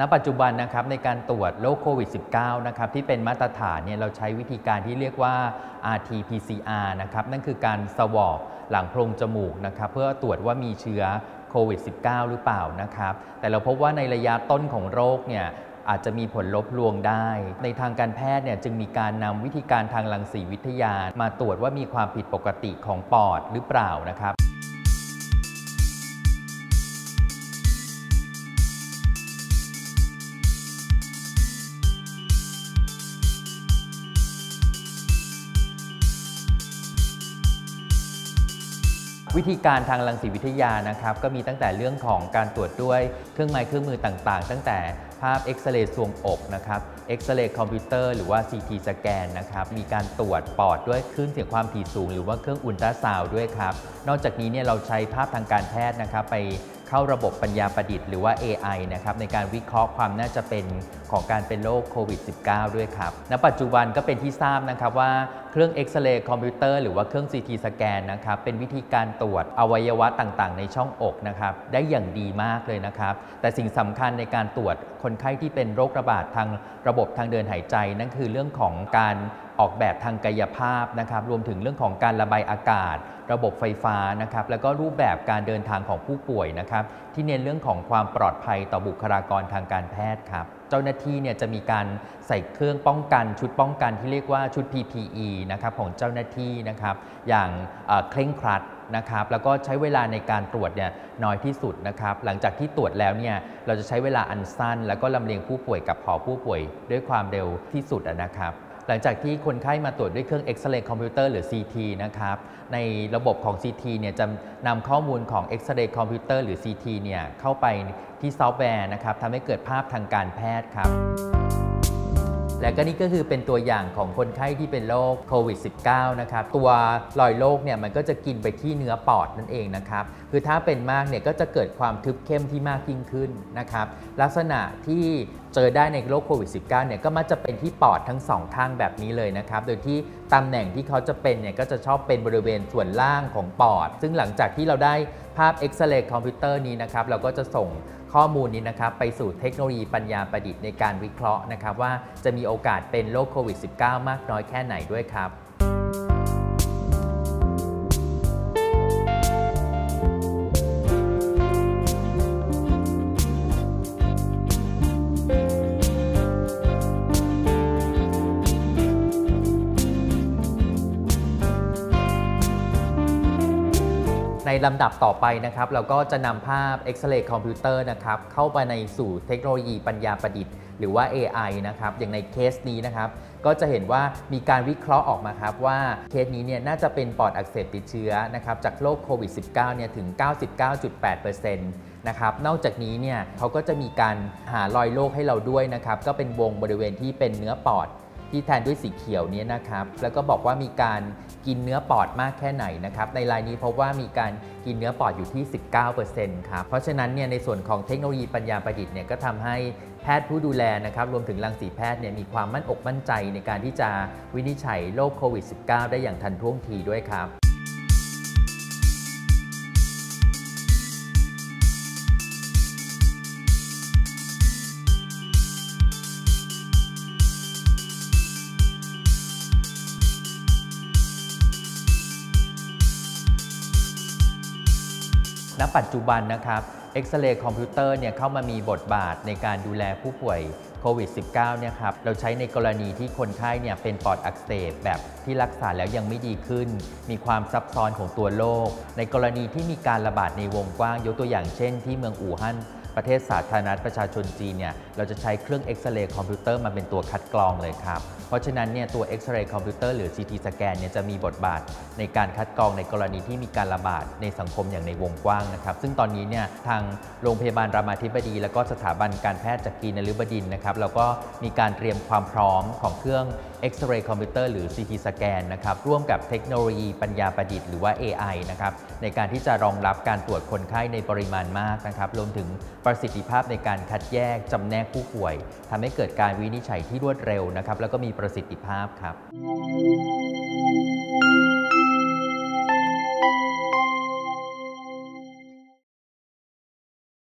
ณปัจจุบันนะครับในการตรวจโรคโควิด -19 นะครับที่เป็นมาตรฐานเนี่ยเราใช้วิธีการที่เรียกว่า RT-PCR นะครับนั่นคือการสวอปหลังโพรงจมูกนะครับเพื่อตรวจว่ามีเชื้อโควิด -19 หรือเปล่านะครับแต่เราพบว่าในระยะต้นของโรคเนี่ยอาจจะมีผลลบลวงได้ ในทางการแพทย์เนี่ยจึงมีการนำวิธีการทางรังสีวิทยา มาตรวจว่ามีความผิดปกติของปอดหรือเปล่านะครับ วิธีการทางรังสีวิทยานะครับก็มีตั้งแต่เรื่องของการตรวจด้วยเครื่องไม้เครื่องมือต่างๆ ตั้งแต่ภาพเอ็กซเรย์ทรวงอกนะครับเอ็กซเรย์คอมพิวเตอร์หรือว่า CT สแกนนะครับมีการตรวจปอดด้วยคลื่นเสียงความถี่สูง หรือว่าเครื่องอุลตราซาวด์ด้วยครับนอกจากนี้เนี่ยเราใช้ภาพทางการแพทย์นะครับไป เข้าระบบปัญญาประดิษฐ์หรือว่า AI นะครับในการวิเคราะห์ความน่าจะเป็นของการเป็นโรคโควิด -19 ด้วยครับ ณ ปัจจุบันก็เป็นที่ทราบนะครับว่าเครื่องเอ็กซเรย์คอมพิวเตอร์หรือว่าเครื่อง CT สแกนนะครับเป็นวิธีการตรวจอวัยวะต่างๆ ในช่องอกนะครับได้อย่างดีมากเลยนะครับ แต่สิ่งสำคัญในการตรวจคนไข้ที่เป็นโรคระบาดทางระบบทางเดินหายใจ นั่นคือเรื่องของการ ออกแบบทางกายภาพนะครับ รวมถึงเรื่องของการระบายอากาศ ระบบไฟฟ้านะครับ แล้วก็รูปแบบการเดินทางของผู้ป่วยนะครับ ที่เน้นเรื่องของความปลอดภัยต่อบุคลากรทางการแพทย์ครับ เจ้าหน้าที่เนี่ยจะมีการใส่เครื่องป้องกัน ชุดป้องกันที่เรียกว่าชุด PPE นะครับของเจ้าหน้าที่นะครับ อย่างเคร่งครัดนะครับแล้วก็ใช้เวลาในการตรวจเนี่ยน้อยที่สุดนะครับหลังจากที่ตรวจแล้วเนี่ยเราจะใช้เวลาอันสั้น แล้วก็ลำเลียงผู้ป่วยกับหอผู้ป่วยด้วยความเร็วที่สุดนะครับ หลังจากที่คนไข้มาตรวจด้วยเครื่องเอ็กซเรย์คอมพิวเตอร์หรือ CT นะครับ ในระบบของ CT เนี่ยจะนำข้อมูลของเอ็กซเรย์คอมพิวเตอร์หรือ CT เนี่ยเข้าไปที่ซอฟต์แวร์นะครับทำให้เกิดภาพทางการแพทย์ครับ และก็นี่ก็คือเป็นตัวอย่างของคนไข้ที่เป็นโรคโควิด -19 นะครับตัวรอยโรคเนี่ยมันก็จะกินไปที่เนื้อปอดนั่นเองนะครับคือถ้าเป็นมากเนี่ยก็จะเกิดความทึบเข้มที่มากยิ่งขึ้นนะครับลักษณะที่เจอได้ในโรคโควิด -19 เนี่ยก็มักจะเป็นที่ปอดทั้งสองข้างแบบนี้เลยนะครับโดยที่ตำแหน่งที่เขาจะเป็นเนี่ยก็จะชอบเป็นบริเวณส่วนล่างของปอด ซึ่งหลังจากที่เราได้ภาพเอ็กซเรย์คอมพิวเตอร์นี้นะครับเราก็จะส่ง ข้อมูลนี้นะครับไปสู่เทคโนโลยีปัญญาประดิษฐ์ในการวิเคราะห์นะครับว่าจะมีโอกาสเป็นโรคโควิด -19 มากน้อยแค่ไหนด้วยครับ ลำดับต่อไปนะครับ เราก็จะนำภาพเอ็กซเรย์คอมพิวเตอร์นะครับเข้าไปในสู่เทคโนโลยีปัญญาประดิษฐ์ หรือว่า AI นะครับ อย่างในเคสนี้นะครับ ก็จะเห็นว่ามีการวิเคราะห์ออกมาครับว่าเคสนี้เนี่ยน่าจะเป็นปอดอักเสบติดเชื้อนะครับจากโรคโควิด -19 เนี่ยถึง 99.8%นะครับ นอกจากนี้เนี่ยเขาก็จะมีการหารอยโรคให้เราด้วยนะครับ ก็เป็นวงบริเวณที่เป็นเนื้อปอดที่แทนด้วยสีเขียวนี้นะครับ แล้วก็บอกว่ามีการ กินเนื้อปอดมากแค่ไหนนะครับ ในรายนี้พบว่ามีการกินเนื้อปอดอยู่ที่ 19%ครับ เพราะฉะนั้นเนี่ยในส่วนของเทคโนโลยีปัญญาประดิษฐ์เนี่ยก็ทำให้แพทย์ผู้ดูแลนะครับรวมถึงรังสีแพทย์เนี่ยมีความมั่นอกมั่นใจในการที่จะวินิจฉัยโรคโควิด -19 ได้อย่างทันท่วงทีด้วยครับ ณปัจจุบันนะครับเอ็กซเรย์คอมพิวเตอร์เนี่ยเข้ามามีบทบาทในการดูแลผู้ป่วยโควิด -19 เนี่ยครับเราใช้ในกรณีที่คนไข้เนี่ยเป็นปอดอักเสบแบบที่รักษาแล้วยังไม่ดีขึ้น มีความซับซ้อนของตัวโรคในกรณีที่มีการระบาดในวงกว้าง ยกตัวอย่างเช่นที่เมืองอู่ฮั่น ประเทศสาธารณรัฐประชาชนจีนเนี่ยเราจะใช้เครื่องเอ็กซเรย์คอมพิวเตอร์มาเป็นตัวคัดกรองเลยครับ เพราะฉะนั้นเนี่ยตัวเอ็กซเรย์คอมพิวเตอร์หรือ CT สแกนเนี่ยจะมีบทบาทในการคัดกรองในกรณีที่มีการระบาดในสังคมอย่างในวงกว้างนะครับซึ่งตอนนี้เนี่ยทางโรงพยาบาลรามาธิบดี และก็สถาบันการแพทย์จักรีนฤบดินทร์นะครับเราก็มีการเตรียมความพร้อมของเครื่อง เอ็กซเรย์คอมพิวเตอร์หรือ CT สแกนนะครับร่วมกับเทคโนโลยีปัญญาประดิษฐ์หรือว่า AI นะครับในการที่จะรองรับการตรวจคนไข้ในปริมาณมากนะครับรวมถึงประสิทธิภาพในการคัดแยกจำแนกผู้ป่วยทำให้เกิดการวินิจฉัยที่รวดเร็วนะครับแล้วก็มีประสิทธิภาพครับ